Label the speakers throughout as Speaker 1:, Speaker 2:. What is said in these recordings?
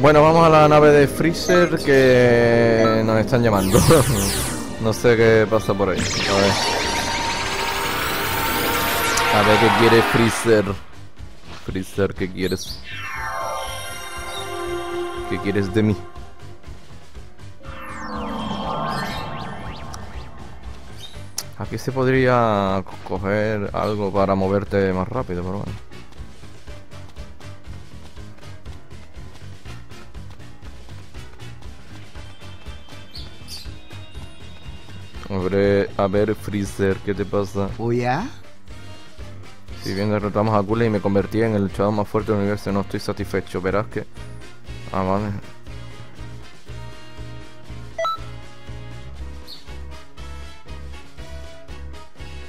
Speaker 1: Bueno, vamos a la nave de Freezer que nos están llamando. no sé qué pasa por ahí. A ver. A ver qué quiere Freezer. Freezer, ¿qué quieres? ¿Qué quieres de mí? Aquí se podría coger algo para moverte más rápido, pero bueno. A ver, Freezer, ¿qué te pasa?
Speaker 2: ¿O ya?
Speaker 1: Si bien derrotamos a Gule y me convertí en el luchador más fuerte del universo, no estoy satisfecho. Verás que... Ah, vale.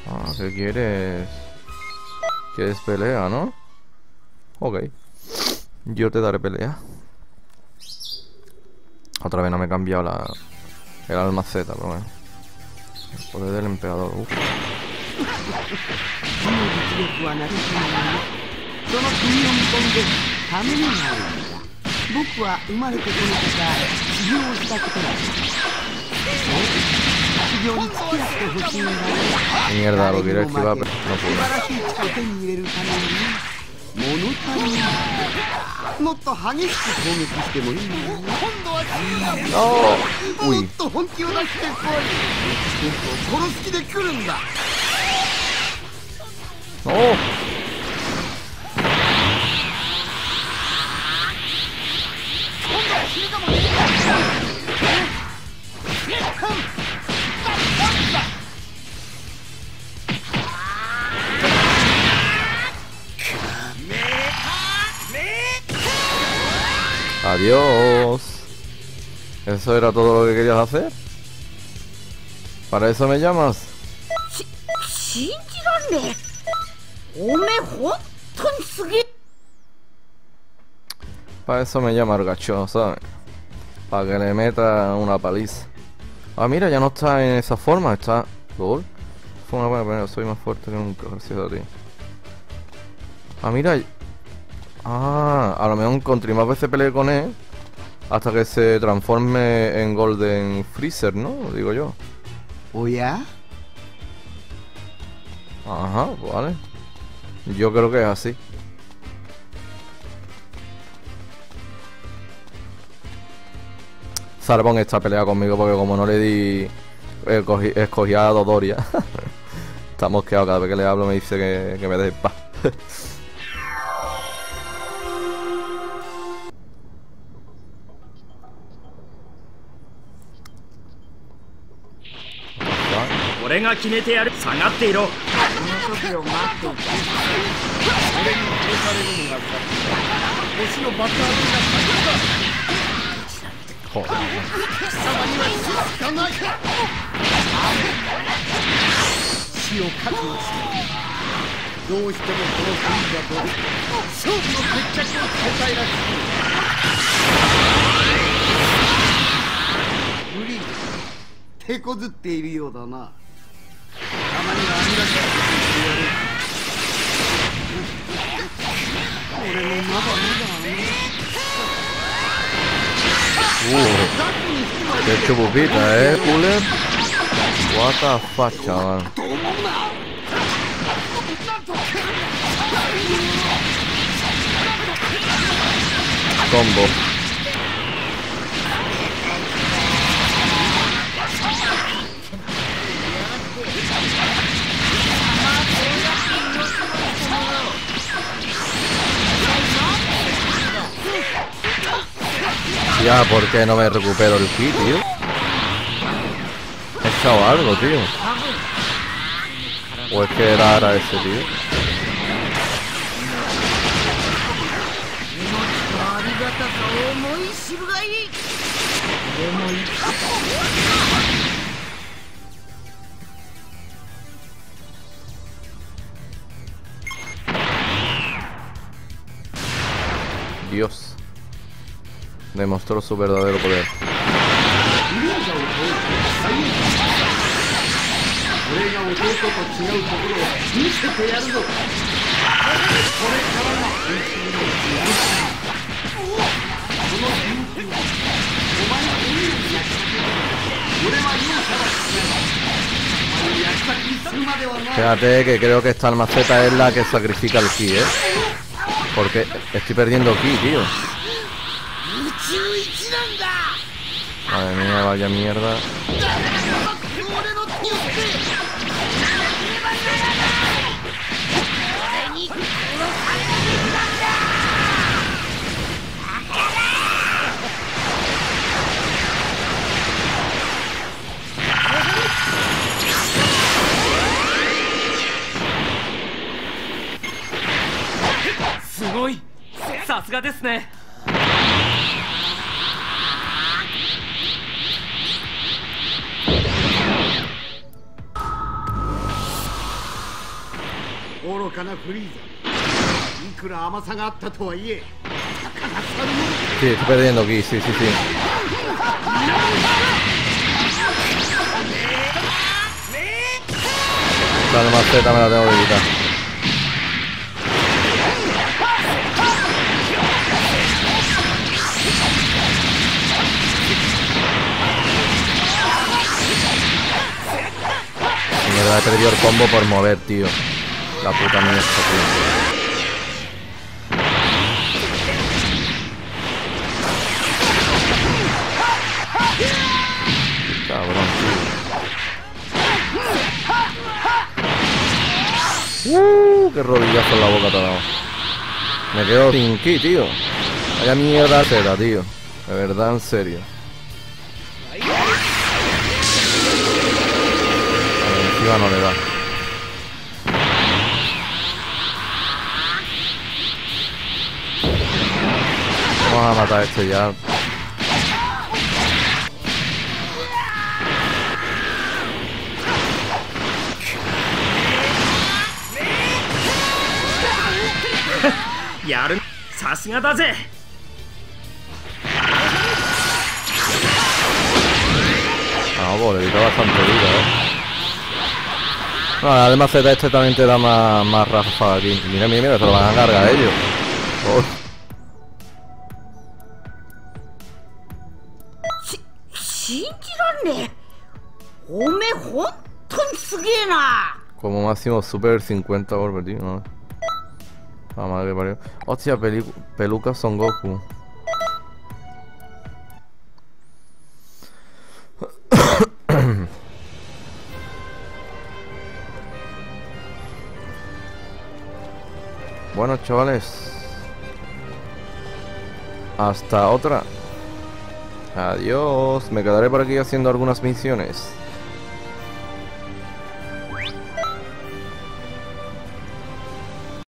Speaker 1: Ah, ¿qué quieres? ¿Quieres pelea, no? Ok. Yo te daré pelea. Otra vez no me he cambiado la... El almaceta, pero bueno. El poder del emperador. Uf. Mierda, lo quiero esquivar, pero no puedo.
Speaker 2: 物足りないもっと激しく攻撃してもいい今度は君
Speaker 1: が
Speaker 2: もっと本気を出してこいこの隙で来るんだ
Speaker 1: おおもない。Adiós. ¿Eso era todo lo que querías hacer? ¿Para eso me llamas? Para eso me llama Argacho, ¿sabes? Para que le meta una paliza. Ah, mira, ya no está en esa forma, está... ¿Gol? Fue una buena, soy más fuerte que nunca, gracias a ti. Ah, mira, Ah, a lo mejor encontré más veces peleé con él hasta que se transforme en Golden Freezer, ¿no? Digo yo.
Speaker 2: おや
Speaker 1: Ajá, vale. Yo creo que es así. Sarbon está peleado conmigo porque como no le di... Escogí, escogí a Dodoria. está mosqueado cada vez que le hablo me dice que, que me deje en paz.
Speaker 3: 「俺が決めてやる。下がっていろ」
Speaker 2: この時を待って。いた俺に殺されるのが先だ星の爆発が先だ
Speaker 1: Joder.
Speaker 2: 貴様には死がない死を覚悟して。どうしてもこの国だと勝負の決着をつけたいらしい。無理。手こずっているようだな
Speaker 1: Uh, qué eh, cooler. What the fuck, chaval. Combo. ya, ¿por qué no me recupero el kit, tío? He echado algo, tío. O es que era ahora ese, tío. Dios demostró su verdadero poder. Fíjate que creo que esta almaceta es la que sacrifica el ki, ¿eh? Porque estoy perdiendo ki, tío.
Speaker 4: 宇宙一なんだ
Speaker 1: Madre mía, vaya mierda.
Speaker 4: 俺
Speaker 5: 愚かなフリーザいくら甘さがあったとはいえたかが去るもの
Speaker 1: Sí, estoy perdiendo ki, sí, sí, sí. Esta almaceta me la tengo que quitar. Mierda, he perdido el combo por mover, tío. La puta mierda, tío. Cabrón, tío. Uh, qué rodillazo en la boca te ha dado. Me quedo sin ki, tío. Vaya mierda seda, tío. De verdad, en serio. Encima no le da. Vamos a matar a este ya.
Speaker 3: Da!
Speaker 1: Ah, pues le bastante vida, eh. No, además este también te da más, más ráfaga aquí. Mira, mira, mira, se lo van a cargar ellos. Oh. Como máximo super 50 golpes, tío. No. La madre que parió. Hostia, peluca Son Goku. Bueno, chavales. Hasta otra. Adiós. Me quedaré por aquí haciendo algunas misiones.